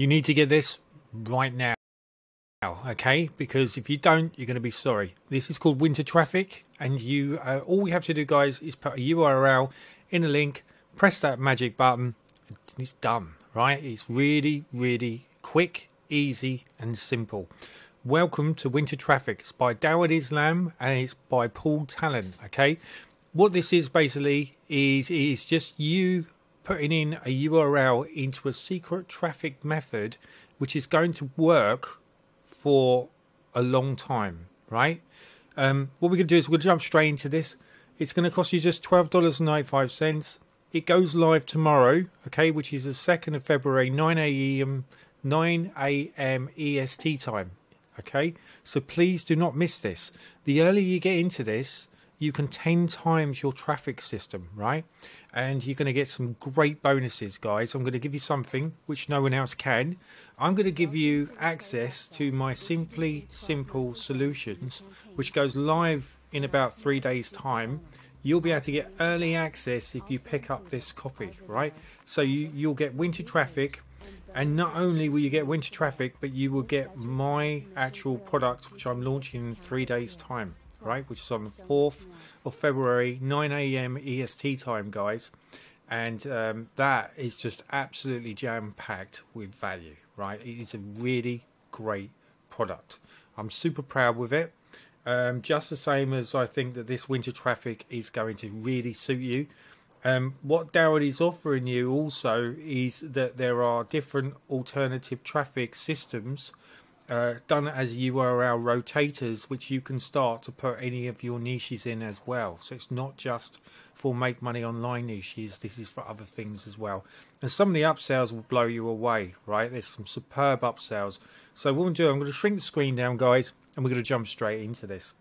You need to get this right now. Okay, because if you don't, you're going to be sorry. This is called winter traffic, and you uh, all we have to do, guys, is put a URL in a link, press that magic button, and it's done. Right? It's really, really quick, easy, and simple. Welcome to Winter Traffic. It's by Dawud Islam and it's by Paul Talent. Okay, what this is basically is is just you putting in a URL into a secret traffic method, which is going to work for a long time, right? Um, what we're going to do is we'll jump straight into this. It's going to cost you just twelve dollars and ninety five cents. It goes live tomorrow, okay, which is the second of February, nine a.m. 9 a.m. EST time. Okay, so please do not miss this. The earlier you get into this, you can 10 times your traffic system, right? And you're going to get some great bonuses, guys. I'm going to give you something which no one else can. I'm going to give you access to my Simply Simple Solutions, which goes live in about three days' time. You'll be able to get early access if you pick up this copy, right? So you, you'll get winter traffic and not only will you get winter traffic, but you will get my actual product, which I'm launching in three days' time, right? Which is on the 4th of February, 9 a.m. EST time, guys. And um, that is just absolutely jam packed with value, right? It is a really great product. I'm super proud with it. Um, just the same as I think that this winter traffic is going to really suit you. Um, what Dawud is offering you also is that there are different alternative traffic systems uh, done as URL rotators, which you can start to put any of your niches in as well. So it's not just for make money online niches, this is for other things as well. And some of the upsells will blow you away, right? There's some superb upsells. So what I'm doing, I'm going to shrink the screen down, guys, and we're going to jump straight into this.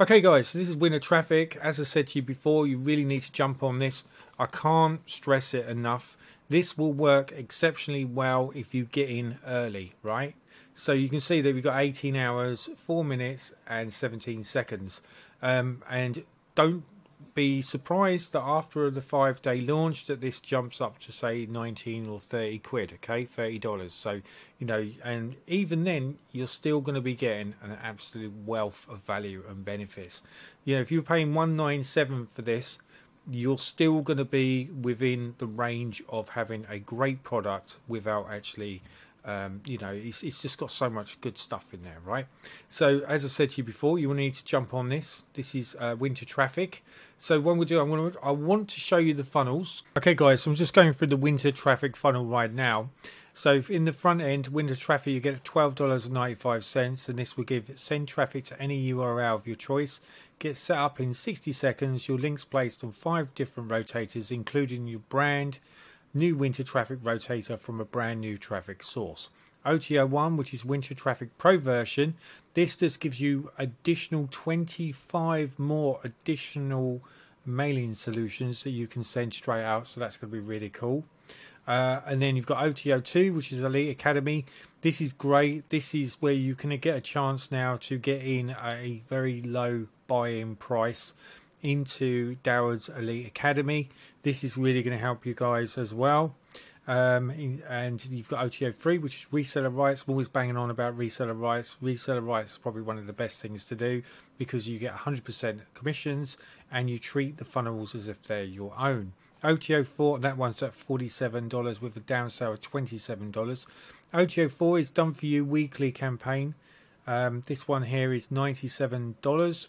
Okay, guys, so this is winter traffic. As I said to you before, you really need to jump on this. I can't stress it enough. This will work exceptionally well if you get in early, right? So you can see that we've got 18 hours, 4 minutes, and 17 seconds. Um, and don't be surprised that after the five day launch that this jumps up to say 19 or 30 quid okay 30 dollars. So you know and even then you're still going to be getting an absolute wealth of value and benefits. You know if you're paying 197 for this you're still going to be within the range of having a great product without actually um, you know, it's, it's just got so much good stuff in there, right? So, as I said to you before, you will need to jump on this. This is uh, winter traffic. So, what we'll do, I'm to, I want to show you the funnels. Okay, guys, so I'm just going through the winter traffic funnel right now. So, in the front end, winter traffic, you get $12.95, and this will give send traffic to any URL of your choice. Get set up in 60 seconds. Your links placed on five different rotators, including your brand new winter traffic rotator from a brand new traffic source. OTO1, which is Winter Traffic Pro version, this just gives you additional 25 more additional mailing solutions that you can send straight out. So that's going to be really cool. Uh, and then you've got OTO2, which is Elite Academy. This is great. This is where you can get a chance now to get in a very low buy-in price into Dawud's Elite Academy. This is really going to help you guys as well. Um, and you've got OTO 3, which is reseller rights. I'm always banging on about reseller rights. Reseller rights is probably one of the best things to do because you get 100% commissions and you treat the funnels as if they're your own. OTO 4, that one's at $47 with a down sale of $27. OTO 4 is done for you weekly campaign. Um, this one here is $97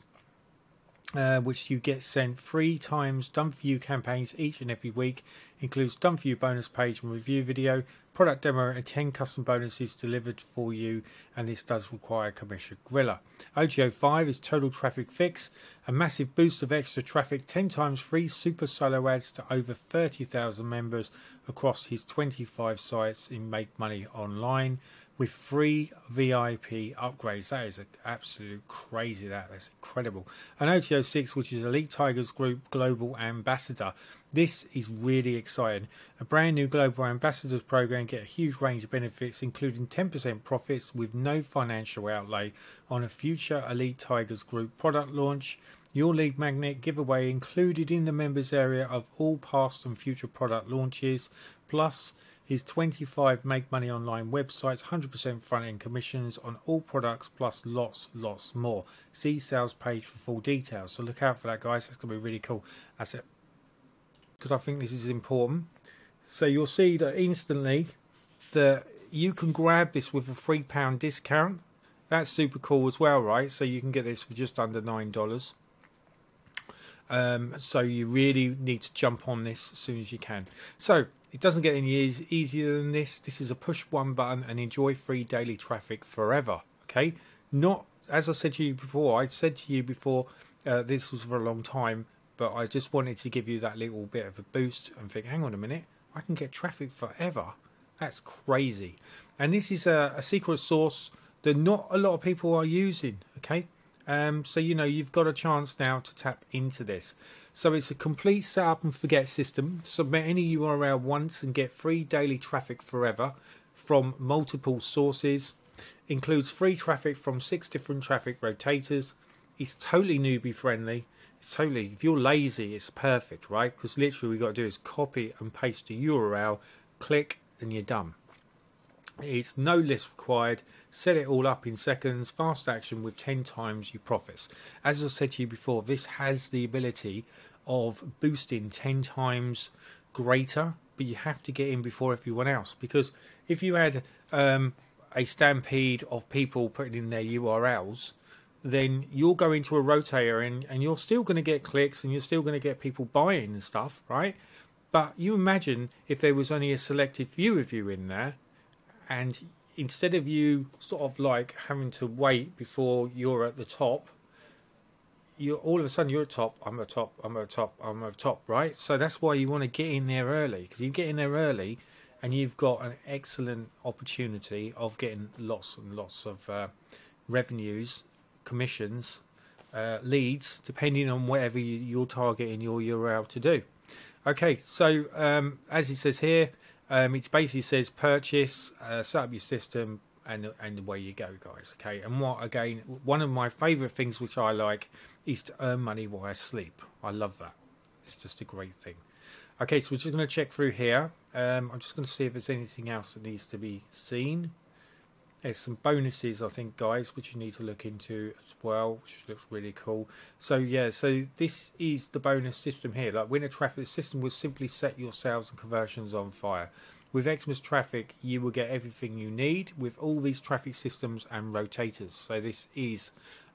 uh, which you get sent three times done for you campaigns each and every week. Includes done for you bonus page and review video product demo and 10 custom bonuses delivered for you. And this does require commission gorilla OTO 5 is total traffic fix. A massive boost of extra traffic. 10 times free super solo ads to over 30,000 members across his 25 sites in make money online with free VIP upgrades. That is absolute crazy. That that's incredible. And OTO six, which is Elite Tigers Group Global Ambassador. This is really exciting. A brand new Global Ambassadors program get a huge range of benefits, including 10% profits with no financial outlay on a future Elite Tigers Group product launch. Your Lead Magnet giveaway included in the members area of all past and future product launches plus his 25 make money online websites, 100% front end commissions on all products, plus lots, lots more. See sales page for full details. So look out for that, guys. That's going to be really cool. That's it. Because I think this is important. So you'll see that instantly that you can grab this with a three pound discount. That's super cool as well, right? So you can get this for just under nine dollars. Um, so you really need to jump on this as soon as you can. So it doesn't get any easier than this. This is a push one button and enjoy free daily traffic forever. Okay, not as I said to you before. I said to you before uh, this was for a long time, but I just wanted to give you that little bit of a boost and think, hang on a minute, I can get traffic forever. That's crazy. And this is a, a secret source that not a lot of people are using. Okay, um, so you know you've got a chance now to tap into this. So it's a complete set up and forget system. Submit any URL once and get free daily traffic forever from multiple sources. Includes free traffic from six different traffic rotators. It's totally newbie friendly. It's totally, if you're lazy, it's perfect, right? Because literally, we got to do is copy and paste the URL, click, and you're done. It's no list required. Set it all up in seconds. Fast action with 10 times your profits. As I said to you before, this has the ability of boosting 10 times greater, but you have to get in before everyone else. Because if you had um, a stampede of people putting in their URLs, then you'll go into a rotator and, and you're still going to get clicks and you're still going to get people buying and stuff, right? But you imagine if there was only a selected few of you in there and instead of you sort of like having to wait before you're at the top you're all of a sudden you're at top i'm at top i'm at top i'm at top right? So that's why you want to get in there early because you get in there early and you've got an excellent opportunity of getting lots and lots of uh, revenues commissions uh, leads depending on whatever you, you're targeting your url to do. Okay so um, as it says here um, it basically says purchase, uh, set up your system, and and away you go, guys. Okay. And what again? One of my favourite things which I like is to earn money while I sleep. I love that. It's just a great thing. Okay, so we're just going to check through here. Um, I'm just going to see if there's anything else that needs to be seen. There's some bonuses, I think, guys, which you need to look into as well, which looks really cool. So, yeah, so this is the bonus system here. Like, winner traffic system will simply set your sales and conversions on fire. With Xmas traffic, you will get everything you need with all these traffic systems and rotators. So, this is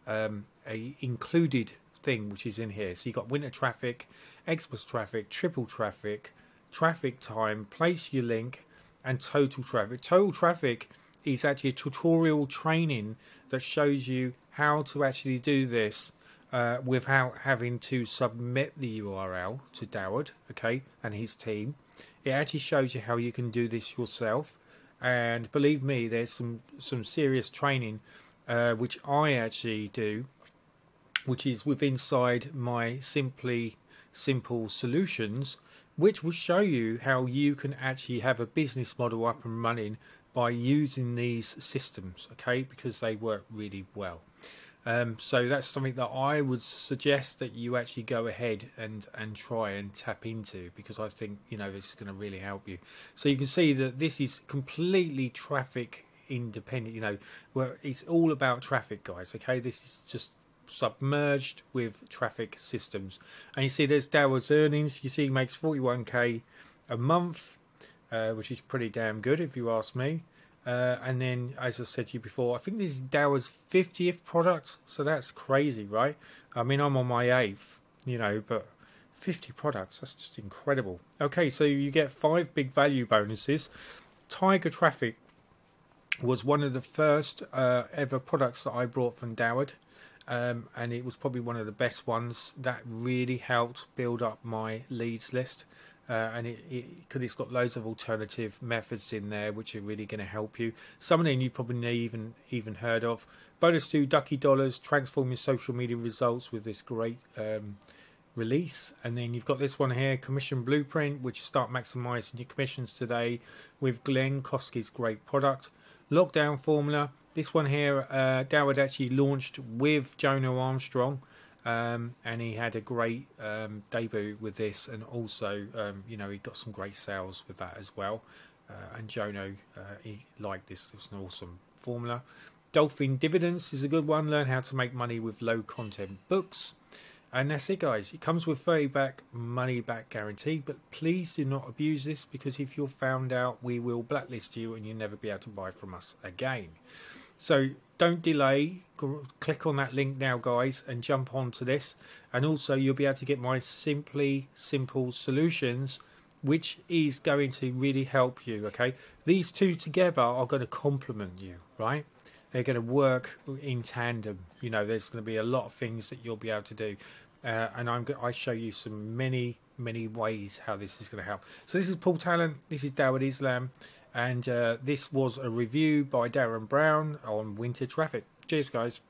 um, a included thing which is in here. So, you've got winter traffic, Xmas traffic, triple traffic, traffic time, place your link, and total traffic. Total traffic is actually a tutorial training that shows you how to actually do this uh, without having to submit the URL to Dawud, okay, and his team. It actually shows you how you can do this yourself. And believe me, there's some some serious training uh, which I actually do, which is with inside my Simply Simple Solutions, which will show you how you can actually have a business model up and running by using these systems, okay, because they work really well. Um, so that's something that I would suggest that you actually go ahead and and try and tap into because I think you know this is going to really help you. So you can see that this is completely traffic independent. You know, where it's all about traffic, guys. Okay, this is just submerged with traffic systems, and you see there's Dawud's earnings. You see he makes 41k a month uh, which is pretty damn good if you ask me. Uh, and then, as I said to you before, I think this is Dawud's 50th product, so that's crazy, right? I mean, I'm on my eighth, you know, but 50 products, that's just incredible. Okay, so you get five big value bonuses. Tiger Traffic was one of the first uh, ever products that I brought from Dawud. Um, and it was probably one of the best ones that really helped build up my leads list uh, and it because it, has got loads of alternative methods in there which are really going to help you. Some of them you probably even even heard of. Bonus to Ducky Dollars, transform your social media results with this great um, release, and then you've got this one here, Commission Blueprint, which start maximizing your commissions today with Glenn Kosky's great product. Lockdown Formula. This one here, uh, actually launched with Jono Armstrong Um, and he had a great um, debut with this, and also, um, you know, he got some great sales with that as well. Uh, and Jono, uh, he liked this. It was an awesome formula. Dolphin Dividends is a good one. Learn how to make money with low content books. And that's it, guys. It comes with 30 back money back guarantee, but please do not abuse this because if you're found out, we will blacklist you and you'll never be able to buy from us again. So don't delay. Click on that link now, guys, and jump onto this. And also, you'll be able to get my Simply Simple Solutions which is going to really help you. Okay, these two together are going to complement you, right? They're going to work in tandem. You know, there's going to be a lot of things that you'll be able to do, uh, and I'm I show you some many many ways how this is going to help. So this is Paul Talent. This is Dawud Islam, and uh, this was a review by Darren Brown on winter traffic. Cheers, guys.